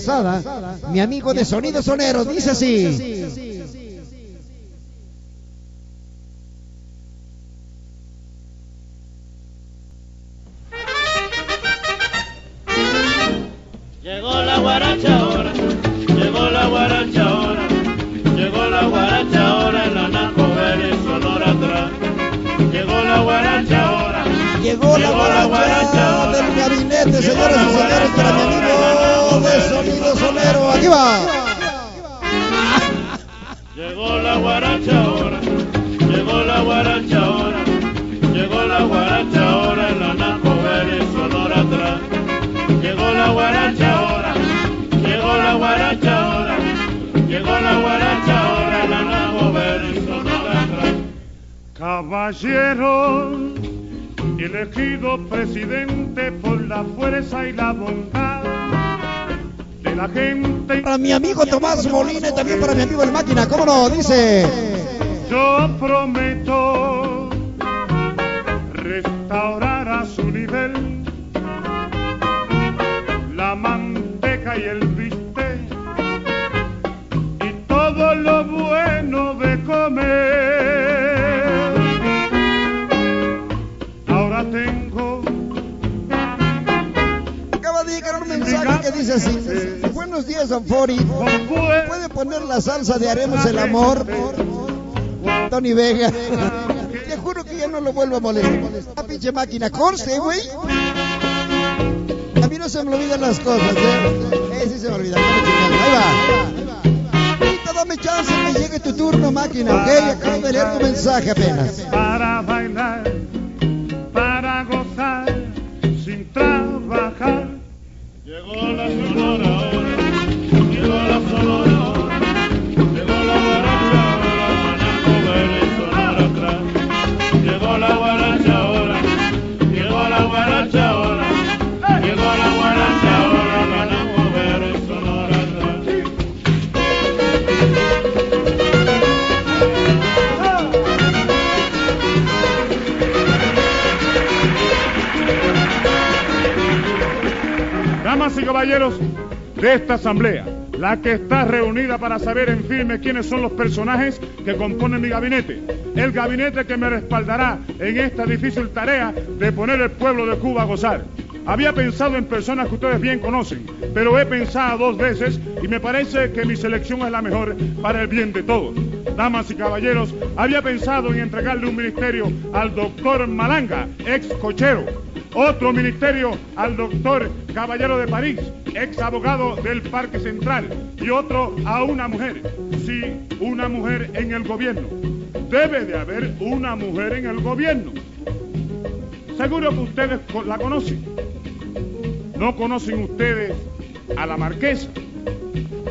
Sada, mi amigo de Sonido Sonero, dice así. Llegó la guaracha ahora, llegó la guaracha ahora, llegó la guaracha ahora en la Naco y Sonora atrás. Llegó la guaracha ahora. Llegó la guaracha del gabinete, señores y señores, Llegó la guaracha ahora, llegó la guaracha ahora, llegó la guaracha ahora en la Naco y Sonora atrás. Llegó la guaracha ahora, llegó la guaracha ahora, llegó la guaracha ahora en la Naco y Sonora atrás. Caballero, elegido presidente por la fuerza y la bondad la gente. Para mi amigo Tomás Molina y también para mi amigo el máquina, ¿cómo no? Dice. Yo prometo restaurar a su nivel la manteca y el bistec y todo lo bueno de comer. Que dice así. Buenos días, Don. ¿Puede poner la salsa de Haremos el Amor? Tony Vega. Te juro que ya no lo vuelvo a molestar. La pinche máquina, corse, güey. A mí no se me olvidan las cosas, ¿eh? Eh, sí se me olvidan. Ahí va. Ahorita dame chance que llegue tu turno, máquina, ¿ok? Acabo de leer tu mensaje apenas. para bailar, para gozar, sin trabajar. Damas y caballeros de esta asamblea, la que está reunida para saber en firme quiénes son los personajes que componen mi gabinete. El gabinete que me respaldará en esta difícil tarea de poner el pueblo de Cuba a gozar. Había pensado en personas que ustedes bien conocen, pero he pensado dos veces y me parece que mi selección es la mejor para el bien de todos. Damas y caballeros, había pensado en entregarle un ministerio al doctor Malanga, ex cochero, otro ministerio al doctor Caballero de París, ex abogado del Parque Central, y otro a una mujer. Sí, una mujer en el gobierno. Debe de haber una mujer en el gobierno. Seguro que ustedes la conocen. No conocen ustedes a la marquesa.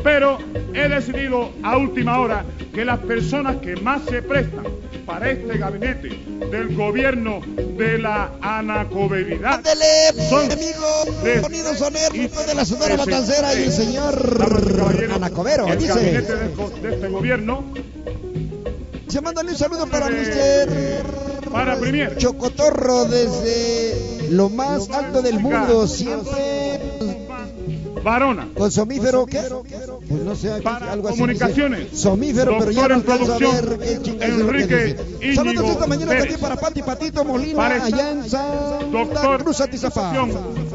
Pero he decidido a última hora que las personas que más se prestan para este gabinete del gobierno de la anacoberidad Ándele, son amigo, de- sonido sonero de la Sonora Matancera y el señor Anacobero, el dice. gabinete de, de este gobierno Se mándale un saludo para Mr. para Premier. Chocotorro desde lo más alto del mundo, siempre Varona. con somífero, ¿qué? Pues no sé, Para algo así. comunicaciones. Somífero, pero ya Doctor no en a ver qué lo que Enrique dice. Saludos Íñigo esta mañana Pérez. también para Pati Patito Molina, Para allá en Santa Doctor Cruz Atizapán.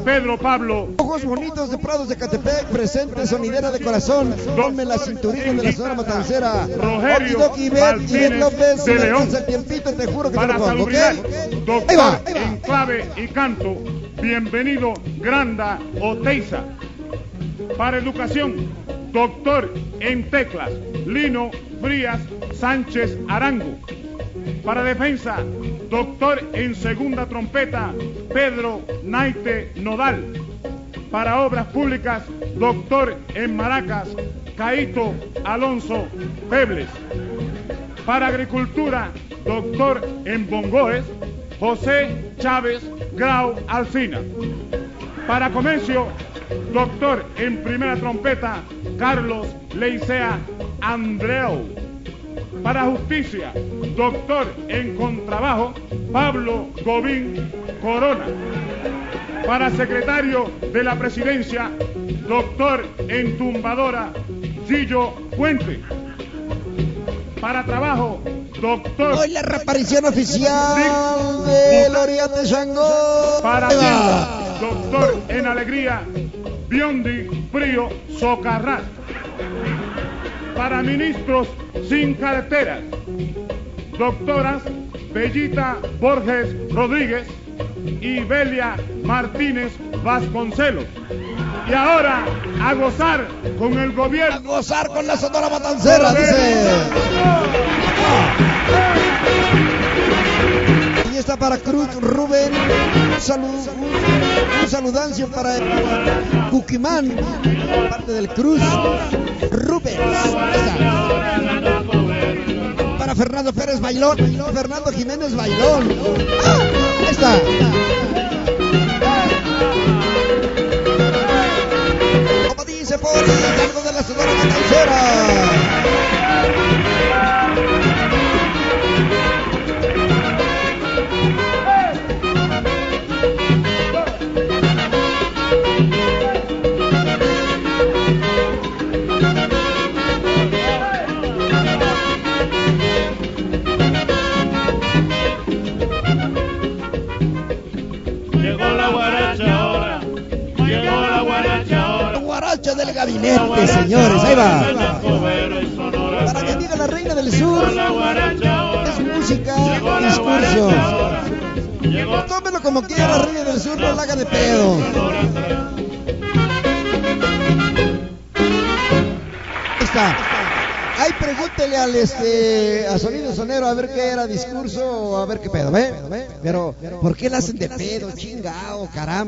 Pedro Pablo Ojos bonitos de Prados de Catepec, presente sonidera de corazón, ponme la cinturita de la Sonora Matancera. Rogelio Okidoki, López, de León. el tiempito, te juro que te para lo pongo, salubridad. ¿ok? Doctor Ahí va, ahí va. en clave y canto. Bienvenido, Granda Oteiza. Para educación, doctor en teclas, Lino Frías Sánchez Arango. Para defensa, doctor en segunda trompeta, Pedro Naite Nodal. Para obras públicas, doctor en maracas, Caito Alonso Febles. Para agricultura, doctor en bongoes, José Chávez Grau Alcina. Para comercio, doctor en primera trompeta, Carlos Leicea Andreu. Para justicia, doctor en contrabajo, Pablo Gobín Corona. Para secretario de la presidencia, doctor entumbadora Gillo Puente. Para trabajo, doctor. Hoy la reaparición oficial del Oriente Shango. Para Hacienda, doctor en alegría, Biondi Frío Socarrat. Para ministros sin carteras, doctoras Bellita Borges Rodríguez y Belia Martínez Vasconcelos. Y ahora a gozar con el A gobierno. gozar con la Sonora Matancera, dice. Está para Cruz Rubén. Un saludo, un saludancio para Cuquimán, parte del Cruz Rubén. Para Fernando Pérez Bailón, Fernando Jiménez Bailón. ¡Ah! Está. Como dice por algo de la Sonora Matancera. Gabinete, señores. Ahí va. Para que diga la reina del sur. Es música, discurso. Tómelo como quiera, la reina del sur, no la haga de pedo. Ahí está. Ahí pregúntele al este a Sonido Sonero a ver qué era discurso o a ver qué pedo, ¿ve? Pero, ¿por qué la hacen de pedo, chingao, caramba?